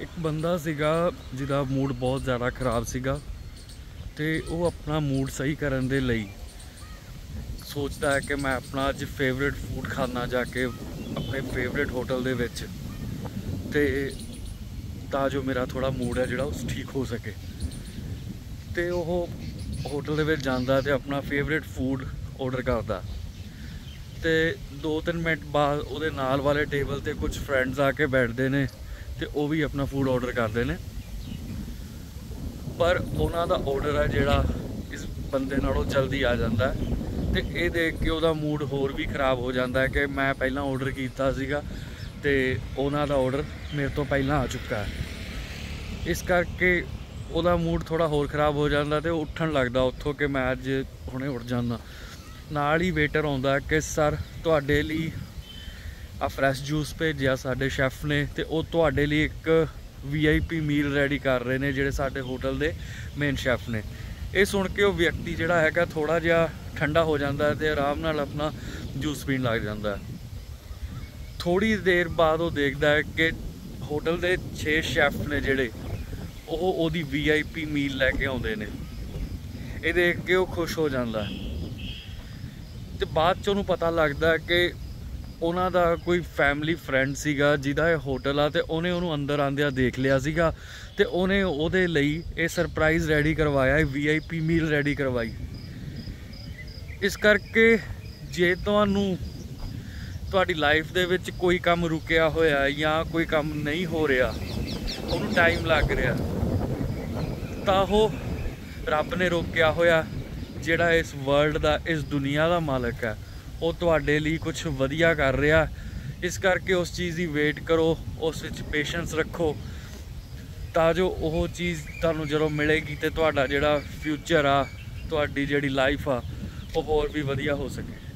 ਇੱਕ ਬੰਦਾ ਸੀਗਾ ਜਿਹਦਾ ਮੂਡ ਬਹੁਤ ਜ਼ਿਆਦਾ ਖਰਾਬ ਸੀਗਾ ਤੇ ਉਹ ਆਪਣਾ ਮੂਡ ਸਹੀ ਕਰਨ ਦੇ ਲਈ ਸੋਚਦਾ ਹੈ ਕਿ ਮੈਂ ਆਪਣਾ ਅੱਜ ਫੇਵਰਿਟ ਫੂਡ ਖਾਣਾ ਜਾ ਕੇ ਆਪਣੇ ਫੇਵਰਿਟ ਹੋਟਲ ਦੇ ਵਿੱਚ ਤੇ ਤਾਂ ਜੋ ਮੇਰਾ ਥੋੜਾ ਮੂਡ ਹੈ ਜਿਹੜਾ ਉਸ ਠੀਕ ਹੋ ਸਕੇ। ਤੇ ਉਹ ਹੋਟਲ ਦੇ ਵਿੱਚ ਜਾਂਦਾ ਤੇ ਆਪਣਾ ਫੇਵਰਿਟ ਫੂਡ ਆਰਡਰ ਕਰਦਾ। ਤੇ 2-3 ਮਿੰਟ ਬਾਅਦ ਉਹਦੇ ਨਾਲ ਵਾਲੇ ਟੇਬਲ ਤੇ ਕੁਝ ਫਰੈਂਡਸ ਆ ਕੇ ਬੈਠਦੇ ਨੇ। ਤੇ ਉਹ ਵੀ ਆਪਣਾ ਫੂਡ ਆਰਡਰ ਕਰਦੇ ਨੇ। ਪਰ ਉਹਨਾਂ ਦਾ ਆਰਡਰ ਹੈ ਜਿਹੜਾ ਇਸ ਬੰਦੇ ਨਾਲੋਂ ਜਲਦੀ ਆ ਜਾਂਦਾ ਹੈ ਤੇ ਇਹ ਦੇਖ ਕੇ ਉਹਦਾ ਮੂਡ ਹੋਰ ਵੀ ਖਰਾਬ ਹੋ ਜਾਂਦਾ ਹੈ ਕਿ ਮੈਂ ਪਹਿਲਾਂ ਆਰਡਰ ਕੀਤਾ ਸੀਗਾ ਤੇ ਉਹਨਾਂ ਦਾ ਆਰਡਰ ਮੇਰੇ ਤੋਂ ਪਹਿਲਾਂ ਆ ਚੁੱਕਾ ਹੈ। ਇਸ ਕਰਕੇ ਉਹਦਾ ਮੂਡ ਥੋੜਾ ਹੋਰ ਖਰਾਬ ਹੋ ਜਾਂਦਾ ਤੇ ਉਹ ਉੱਠਣ ਲੱਗਦਾ ਉੱਥੋਂ ਕਿ ਮੈਂ ਅੱਜ ਹੁਣੇ ਉੱਠ ਜਾਂਦਾ। ਨਾਲ ਹੀ ਵੇਟਰ ਆਉਂਦਾ ਕਿ, ਸਰ, ਤੁਹਾਡੇ ਲਈ ਆ ਫਰੈਸ਼ ਜੂਸ ਭੇਜਿਆ ਸਾਡੇ ਸ਼ੈਫ ਨੇ ਤੇ ਉਹ ਤੁਹਾਡੇ ਲਈ ਇੱਕ ਵੀਆਈਪੀ ਮੀਲ ਰੈਡੀ ਕਰ ਰਹੇ ਨੇ ਜਿਹੜੇ ਸਾਡੇ ਹੋਟਲ ਦੇ ਮੇਨ ਸ਼ੈਫ ਨੇ। ਇਹ ਸੁਣ ਕੇ ਉਹ ਵਿਅਕਤੀ ਜਿਹੜਾ ਹੈਗਾ ਥੋੜਾ ਜਿਹਾ ਠੰਡਾ ਹੋ ਜਾਂਦਾ ਹੈ ਤੇ ਆਰਾਮ ਨਾਲ ਆਪਣਾ ਜੂਸ ਪੀਣ ਲੱਗ ਜਾਂਦਾ ਹੈ। ਥੋੜੀ ਦੇਰ ਬਾਅਦ ਉਹ ਦੇਖਦਾ ਹੈ ਕਿ ਹੋਟਲ ਦੇ 6 ਸ਼ੈਫ ਨੇ ਜਿਹੜੇ, ਉਹ ਉਹਦੀ ਵੀਆਈਪੀ ਮੀਲ ਲੈ ਕੇ ਆਉਂਦੇ ਨੇ। ਇਹ ਦੇਖ ਕੇ ਉਹ ਖੁਸ਼ ਹੋ ਜਾਂਦਾ ਹੈ। ਤੇ ਬਾਅਦ ਚ ਉਹਨੂੰ ਪਤਾ ਲੱਗਦਾ ਕਿ ਉਹਨਾਂ ਦਾ ਕੋਈ ਫੈਮਿਲੀ ਫਰੈਂਡ ਸੀਗਾ, ਜਿਹਦਾ ਇਹ ਹੋਟਲ ਆ ਤੇ ਉਹਨੇ ਉਹਨੂੰ ਅੰਦਰ ਆਂਦਿਆਂ ਦੇਖ ਲਿਆ ਸੀਗਾ ਤੇ ਉਹਨੇ ਉਹਦੇ ਲਈ ਇਹ ਸਰਪ੍ਰਾਈਜ਼ ਰੈਡੀ ਕਰਵਾਇਆ, ਇਹ ਵੀਆਈਪੀ ਮੀਲ ਰੈਡੀ ਕਰਵਾਈ। ਇਸ ਕਰਕੇ ਜੇ ਤੁਹਾਨੂੰ ਤੁਹਾਡੀ ਲਾਈਫ ਦੇ ਵਿੱਚ ਕੋਈ ਕੰਮ ਰੁਕਿਆ ਹੋਇਆ ਜਾਂ ਕੋਈ ਕੰਮ ਨਹੀਂ ਹੋ ਰਿਹਾ, ਉਹਨੂੰ ਟਾਈਮ ਲੱਗ ਰਿਹਾ, ਤਾਂ ਉਹ ਰੱਬ ਨੇ ਰੋਕਿਆ ਹੋਇਆ ਜਿਹੜਾ ਇਸ ਵਰਲਡ ਦਾ, ਇਸ ਦੁਨੀਆ ਦਾ ਮਾਲਕ ਹੈ। ਉਹ ਤੁਹਾਡੇ ਲਈ ਕੁਝ ਵਧੀਆ ਕਰ ਰਿਹਾ। ਇਸ ਕਰਕੇ ਉਸ ਚੀਜ਼ ਦੀ ਵੇਟ ਕਰੋ, ਉਸ ਵਿੱਚ ਪੇਸ਼ੈਂਸ ਰੱਖੋ। ਤਾਂ ਜੋ ਉਹ ਚੀਜ਼ ਤੁਹਾਨੂੰ ਜਦੋਂ ਮਿਲੇਗੀ ਤੇ ਤੁਹਾਡਾ ਜਿਹੜਾ ਫਿਊਚਰ ਆ, ਤੁਹਾਡੀ ਜਿਹੜੀ ਲਾਈਫ ਆ, ਉਹ ਹੋਰ ਵੀ ਵਧੀਆ ਹੋ ਸਕੇ।